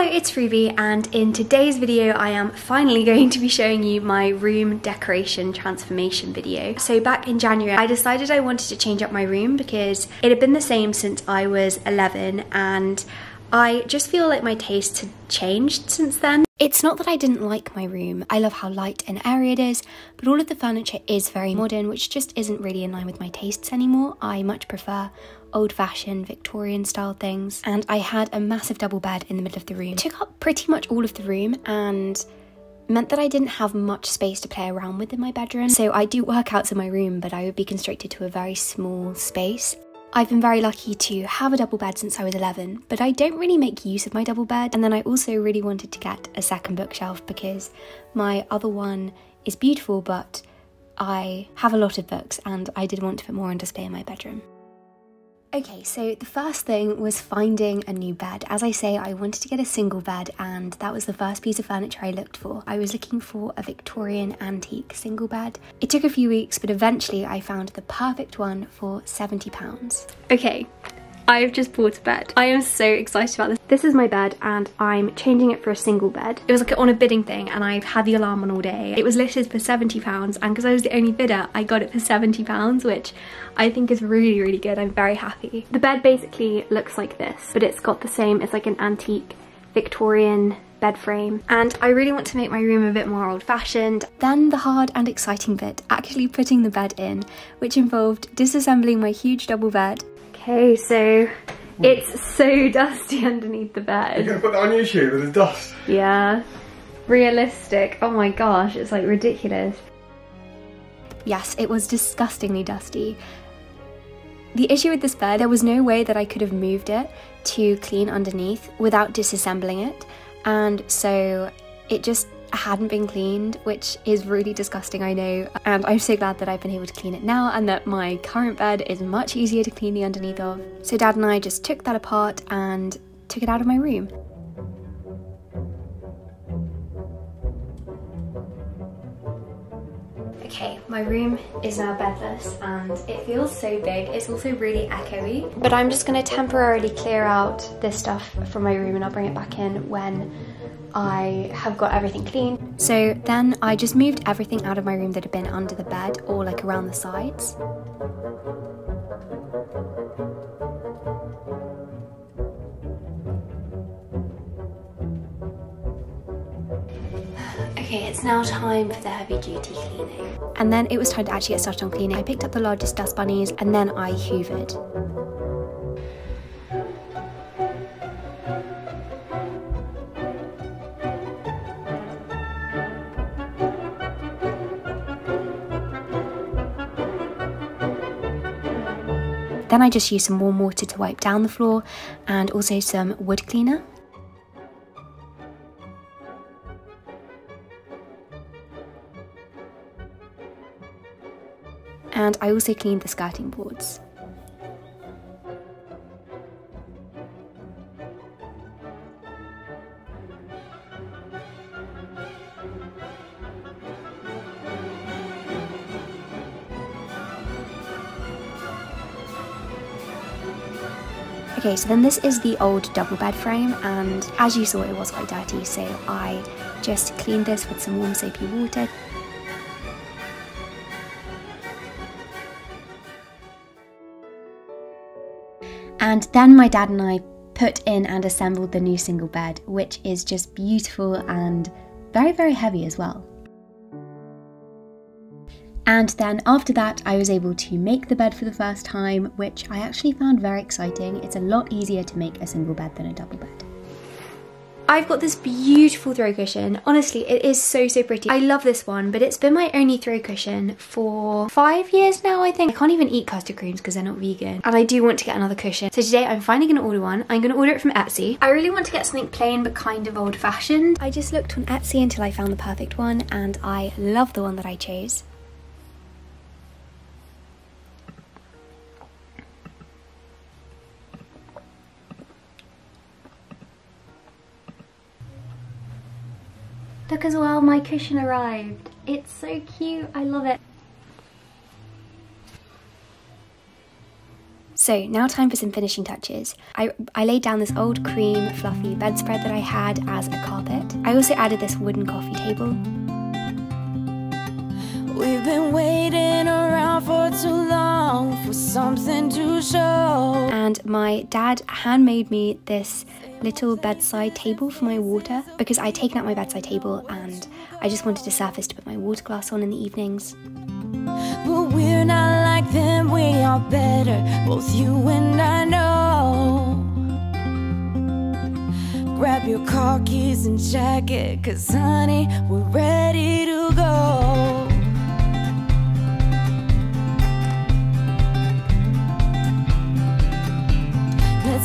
Hello, it's Ruby and in today's video I am finally going to be showing you my room decoration transformation video. So back in January I decided I wanted to change up my room because it had been the same since I was 11 and I just feel like my taste had changed since then. It's not that I didn't like my room, I love how light and airy it is, but all of the furniture is very modern, which just isn't really in line with my tastes anymore. I much prefer old fashioned Victorian style things, and I had a massive double bed in the middle of the room. It took up pretty much all of the room and meant that I didn't have much space to play around with in my bedroom. So I do workouts in my room, but I would be constricted to a very small space. I've been very lucky to have a double bed since I was 11, but I don't really make use of my double bed. And then I also really wanted to get a second bookshelf because my other one is beautiful, but I have a lot of books and I did want to put more on display in my bedroom. Okay, so the first thing was finding a new bed. As I say, I wanted to get a single bed, and that was the first piece of furniture I looked for. I was looking for a Victorian antique single bed. It took a few weeks, but eventually I found the perfect one for £70. Okay, I've just bought a bed. I am so excited about this. This is my bed and I'm changing it for a single bed. It was like on a bidding thing and I've had the alarm on all day. It was listed for £70 and because I was the only bidder, I got it for £70, which I think is really, really good. I'm very happy. The bed basically looks like this, but it's got the same, it's like an antique Victorian bed frame and I really want to make my room a bit more old fashioned. Then the hard and exciting bit, actually putting the bed in, which involved disassembling my huge double bed, Okay, so it's so dusty underneath the bed. You're gonna put that on YouTube with the dust? Yeah. Realistic. Oh my gosh, it's like ridiculous. Yes, it was disgustingly dusty. The issue with this bed, there was no way that I could have moved it to clean underneath without disassembling it. And so it just hadn't been cleaned, which is really disgusting, I know. And I'm so glad that I've been able to clean it now and that my current bed is much easier to clean the underneath of. So dad and I just took that apart and took it out of my room. Okay, my room is now bedless and it feels so big. It's also really echoey. But I'm just gonna temporarily clear out this stuff from my room and I'll bring it back in when I have got everything clean. So then I just moved everything out of my room that had been under the bed or like around the sides. Okay, it's now time for the heavy duty cleaning. And then it was time to actually get started on cleaning. I picked up the largest dust bunnies and then I hoovered. Then I just use some warm water to wipe down the floor and also some wood cleaner. And I also cleaned the skirting boards. Okay, so then this is the old double bed frame and as you saw it was quite dirty so I just cleaned this with some warm soapy water. And then my dad and I put in and assembled the new single bed which is just beautiful and very very heavy as well. And then after that, I was able to make the bed for the first time, which I actually found very exciting. It's a lot easier to make a single bed than a double bed. I've got this beautiful throw cushion. Honestly, it is so, so pretty. I love this one, but it's been my only throw cushion for five years now, I think. I can't even eat custard creams because they're not vegan. And I do want to get another cushion. So today I'm finally gonna order one. I'm gonna order it from Etsy. I really want to get something plain, but kind of old fashioned. I just looked on Etsy until I found the perfect one and I love the one that I chose. Look as well, my cushion arrived. It's so cute, I love it. So now time for some finishing touches. I, I laid down this old cream fluffy bedspread that I had as a carpet. I also added this wooden coffee table. We've been waiting around for too long for something to show. And my dad handmade me this little bedside table for my water because I'd taken out my bedside table and I just wanted a surface to put my water glass on in the evenings. But we're not like them, we are better, both you and I know. Grab your car keys and jacket, cause honey, we're ready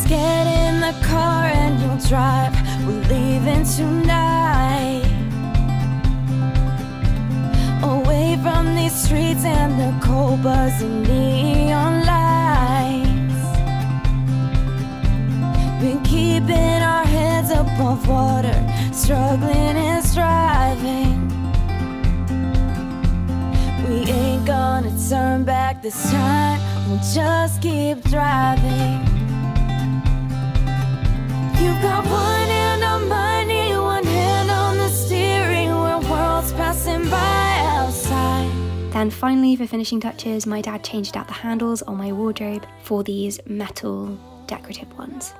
Get in the car and you'll drive. We're leaving tonight. Away from these streets and the cold buzzing neon lights. Been keeping our heads above water, struggling and striving. We ain't gonna turn back this time, we'll just keep driving. You've got one hand on money, one hand on the steering, where worlds passing by outside. Then finally, for finishing touches, my dad changed out the handles on my wardrobe for these metal decorative ones.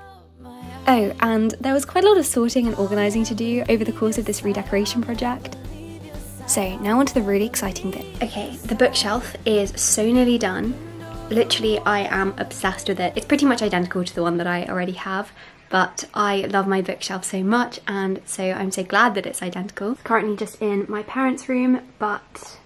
Oh, and there was quite a lot of sorting and organising to do over the course of this redecoration project. So now onto the really exciting bit. Okay, the bookshelf is so nearly done. Literally, I am obsessed with it. It's pretty much identical to the one that I already have, but I love my bookshelf so much and so I'm so glad that it's identical. Currently just in my parents' room, but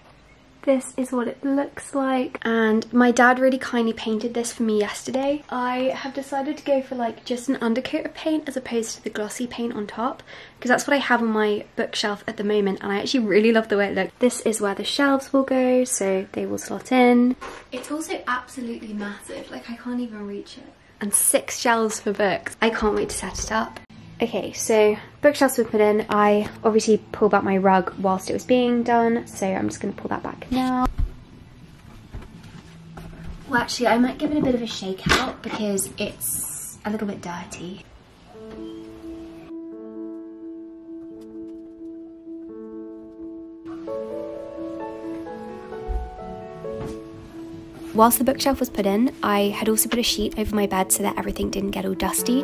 this is what it looks like and my dad really kindly painted this for me yesterday. I have decided to go for like just an undercoat of paint as opposed to the glossy paint on top because that's what I have on my bookshelf at the moment and I actually really love the way it looks. This is where the shelves will go so they will slot in. It's also absolutely massive like I can't even reach it and six shelves for books. I can't wait to set it up. Okay, so bookshelves were put in. I obviously pulled back my rug whilst it was being done, so I'm just going to pull that back now. Well, actually, I might give it a bit of a shake out because it's a little bit dirty. Whilst the bookshelf was put in, I had also put a sheet over my bed so that everything didn't get all dusty.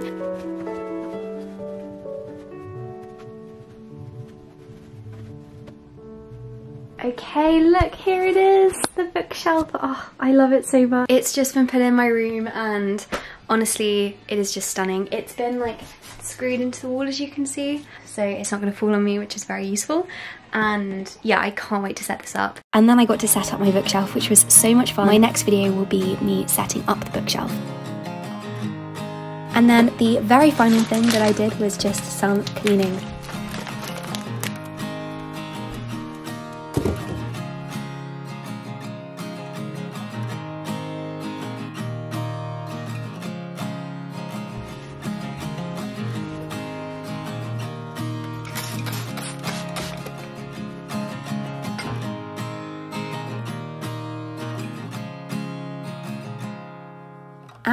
Okay, look, here it is, the bookshelf. Oh, I love it so much. It's just been put in my room and honestly, it is just stunning. It's been like screwed into the wall as you can see, so it's not gonna fall on me, which is very useful. And yeah, I can't wait to set this up. And then I got to set up my bookshelf, which was so much fun. My next video will be me setting up the bookshelf. And then the very final thing that I did was just some cleaning.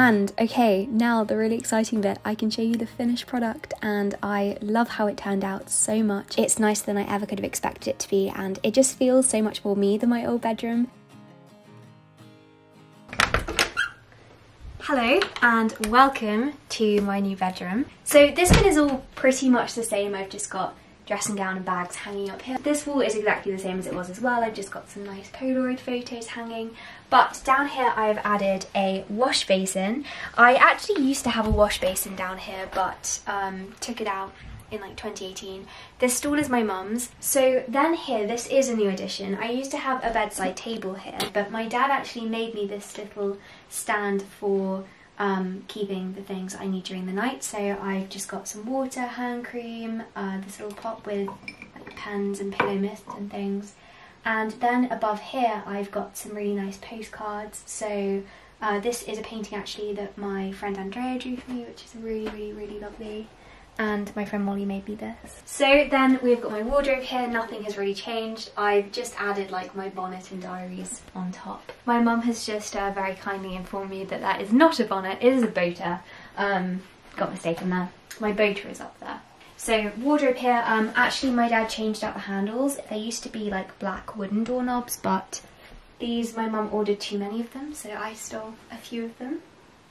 And okay, now the really exciting bit, I can show you the finished product and I love how it turned out so much. It's nicer than I ever could have expected it to be and it just feels so much more me than my old bedroom. Hello and welcome to my new bedroom. So this one is all pretty much the same, I've just got dressing gown and bags hanging up here. This wall is exactly the same as it was as well. I've just got some nice Polaroid photos hanging. But down here I've added a wash basin. I actually used to have a wash basin down here but um, took it out in like 2018. This stool is my mum's. So then here, this is a new addition. I used to have a bedside table here, but my dad actually made me this little stand for um, keeping the things I need during the night. So I've just got some water, hand cream, uh, this little pot with like pens and pillow mist and things. And then above here I've got some really nice postcards. So uh, this is a painting actually that my friend Andrea drew for me, which is really, really, really lovely. And my friend Molly made me this. So then we've got my wardrobe here, nothing has really changed. I've just added like my bonnet and diaries on top. My mum has just uh, very kindly informed me that that is not a bonnet, it is a boater. Um, got mistaken there. My boater is up there. So wardrobe here, um, actually my dad changed out the handles. They used to be like black wooden doorknobs, but these, my mum ordered too many of them, so I stole a few of them.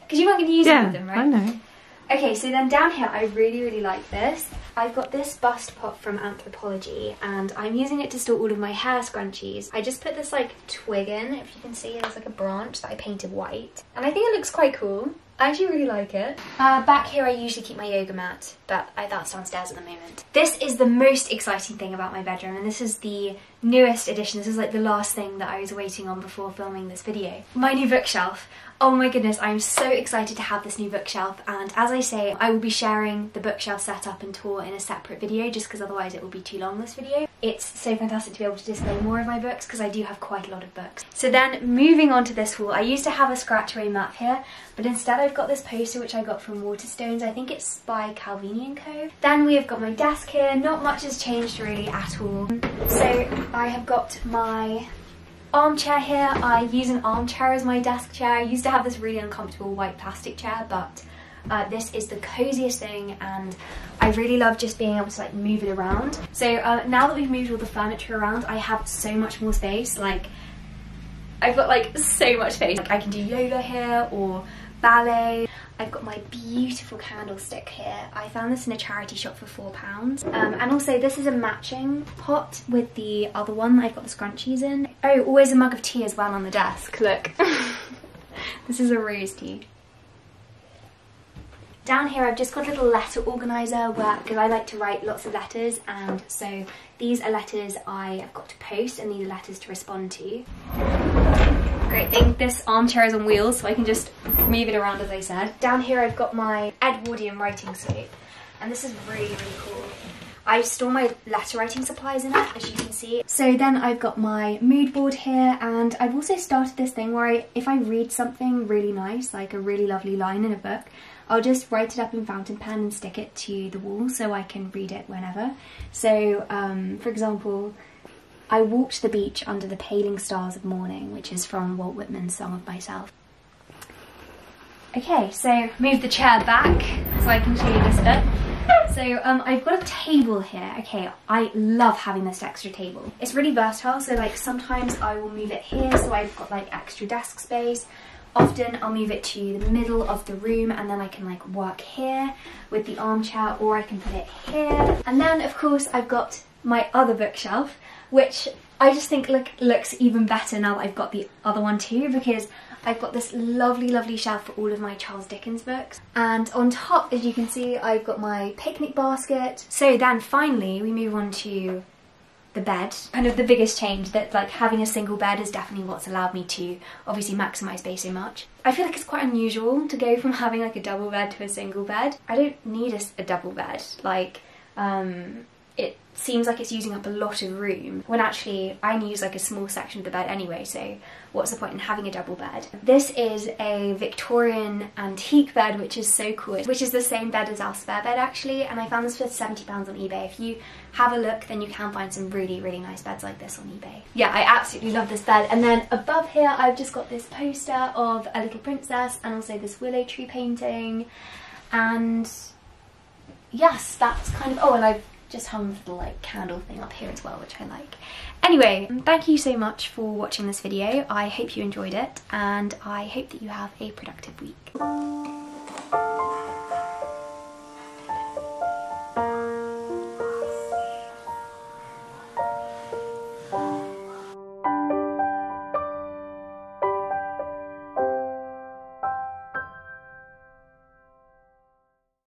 Because you weren't going to use yeah, any of them, right? I know. Okay, so then down here, I really, really like this. I've got this bust pot from Anthropologie and I'm using it to store all of my hair scrunchies. I just put this like twig in, if you can see, there's like a branch that I painted white. And I think it looks quite cool. I actually really like it. Uh, back here I usually keep my yoga mat, but I, that's downstairs at the moment. This is the most exciting thing about my bedroom, and this is the newest edition. This is like the last thing that I was waiting on before filming this video. My new bookshelf. Oh my goodness, I'm so excited to have this new bookshelf and as I say, I will be sharing the bookshelf setup and tour in a separate video just because otherwise it will be too long this video. It's so fantastic to be able to display more of my books because I do have quite a lot of books. So then moving on to this wall, I used to have a scratch away map here, but instead I've got this poster which I got from Waterstones. I think it's by Cavallini & Co. Then we have got my desk here. Not much has changed really at all. So I have got my armchair here. I use an armchair as my desk chair. I used to have this really uncomfortable white plastic chair, but uh, this is the coziest thing and I really love just being able to like move it around. So uh, now that we've moved all the furniture around, I have so much more space. Like, I've got like so much space. Like I can do yoga here or ballet. I've got my beautiful candlestick here. I found this in a charity shop for four pounds. Um, and also this is a matching pot with the other one that I've got the scrunchies in. Oh, always a mug of tea as well on the desk, look. this is a rose tea. Down here I've just got a little letter organiser where, because I like to write lots of letters and so these are letters I've got to post and these are letters to respond to. Great thing, this armchair is on wheels so I can just move it around as I said. Down here I've got my Edwardian writing slope and this is really really cool. I store my letter writing supplies in it, as you can see. So then I've got my mood board here, and I've also started this thing where I, if I read something really nice, like a really lovely line in a book, I'll just write it up in fountain pen and stick it to the wall so I can read it whenever. So, um, for example, I walked the beach under the paling stars of morning, which is from Walt Whitman's Song of Myself. Okay, so move the chair back so I can show you this bit. So um, I've got a table here. Okay, I love having this extra table. It's really versatile, so like sometimes I will move it here so I've got like extra desk space. Often I'll move it to the middle of the room and then I can like work here with the armchair or I can put it here. And then of course I've got my other bookshelf, which I just think look looks even better now that I've got the other one too because I've got this lovely, lovely shelf for all of my Charles Dickens books. And on top, as you can see, I've got my picnic basket. So then finally, we move on to the bed. Kind of the biggest change that like having a single bed is definitely what's allowed me to obviously maximise space so much. I feel like it's quite unusual to go from having like a double bed to a single bed. I don't need a, a double bed. Like, um, it seems like it's using up a lot of room when actually I only use like a small section of the bed anyway so what's the point in having a double bed. This is a Victorian antique bed which is so cool which is the same bed as our spare bed actually and I found this for £70 on eBay. If you have a look then you can find some really really nice beds like this on eBay. Yeah I absolutely love this bed and then above here I've just got this poster of a little princess and also this willow tree painting and yes that's kind of oh and I've just hung the like candle thing up here as well, which I like. Anyway, thank you so much for watching this video. I hope you enjoyed it and I hope that you have a productive week.